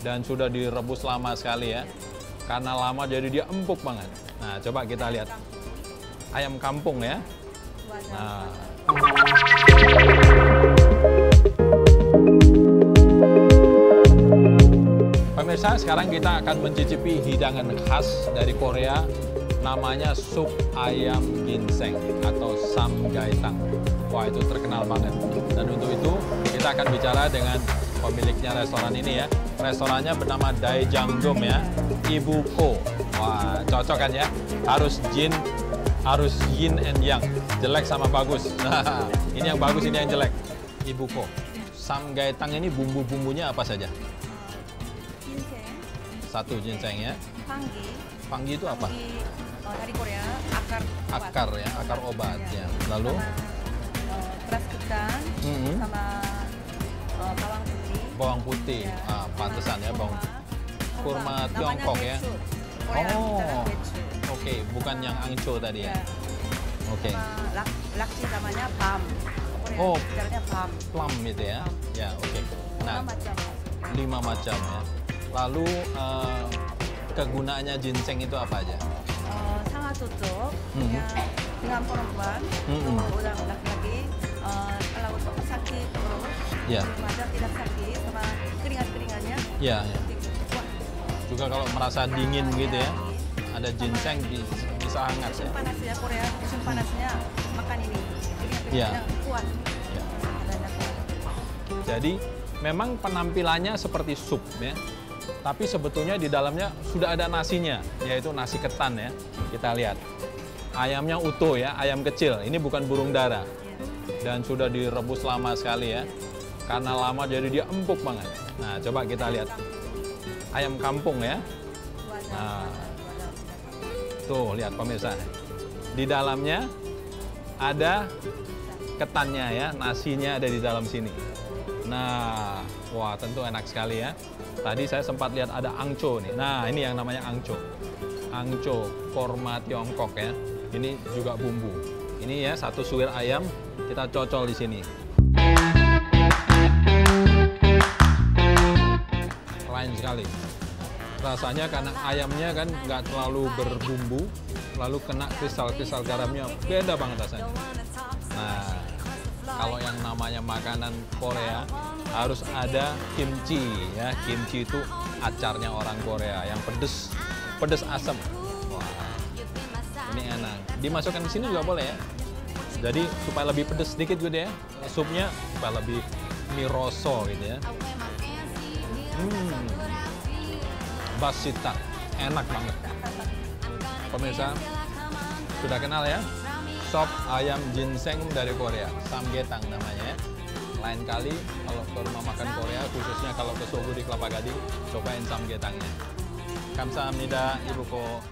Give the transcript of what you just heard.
dan sudah direbus lama sekali ya. Karena lama jadi dia empuk banget. Nah, coba kita lihat ayam kampung ya. Nah, Pemirsa, sekarang kita akan mencicipi hidangan khas dari Korea namanya sup ayam ginseng atau samgaetang. Wah, itu terkenal banget. Dan untuk itu, kita akan bicara dengan pemiliknya restoran ini ya. Restorannya bernama Daejanggum ya, Ibu Ko. Wah, cocok kan ya? Harus jin, harus yin and yang, jelek sama bagus. Nah, ini yang bagus, ini yang jelek. Ibu Ko. Samgaetang ini bumbu-bumbunya apa saja? ginseng, Satu ginseng ya. panggi, Panggi itu apa? panggi dari Korea, akar obat. Akar ya, akar obat ya. Lalu? Sama, eh, beras ketan, Mhm. sama. Bawang putih. Ya, Ah, pantesan ya bawang. Kurma Tiongkok ya? Oh. becu. Oke, bukan yang angco tadi ya. Ya. Oke. Sama lak, laksi namanya. Korea Oh. bicaranya bam. Plum itu ya. Ya, oke. Nah, Lima macam. lima macam ya. Lalu eh, kegunaannya ginseng itu apa aja? Eh, sangat cocok ya, dengan perempuan Mhm. untuk orang laki-laki eh, kalau sakit perut Ya. tidak sakit sama Ya. Juga kalau merasa dingin gitu ya, ada ginseng bi- bisa hangat ya. panasnya Korea musim panasnya makan ini keringat-keringatnya kuat Ya. Jadi memang penampilannya seperti sup ya. Tapi sebetulnya di dalamnya sudah ada nasinya, yaitu nasi ketan ya. Kita lihat. Ayamnya utuh ya, ayam kecil. Ini bukan burung dara. ya. Dan sudah direbus lama sekali ya. Karena lama jadi dia empuk banget. Nah, coba kita lihat. Ayam kampung ya. Nah. Tuh, lihat pemirsa. Di dalamnya ada ketannya ya, nasinya ada di dalam sini. Nah, wah tentu enak sekali ya. Tadi saya sempat lihat ada angco nih. Nah, ini yang namanya angco. Angco, korma Tiongkok ya. Ini juga bumbu. Ini ya satu suwir ayam kita cocol di sini. Rasanya karena ayamnya kan nggak terlalu berbumbu, lalu kena kristal-kristal garamnya beda banget rasanya. Nah, kalau yang namanya makanan Korea harus ada kimchi ya. Kimchi itu acarnya orang Korea yang pedes, pedes asam. Ini enak. Dimasukkan ke sini juga boleh ya. Jadi supaya lebih pedes sedikit gitu ya. Supnya supaya lebih miroso gitu ya. Hmm, basita, enak banget. Pemirsa, sudah kenal ya? Sop ayam ginseng dari Korea, samgetang namanya ya. Lain kali kalau ke rumah makan Korea, khususnya kalau ke Sogo di Kelapa Gading, cobain samgetangnya. Kamsahamnida, Ibu Ko.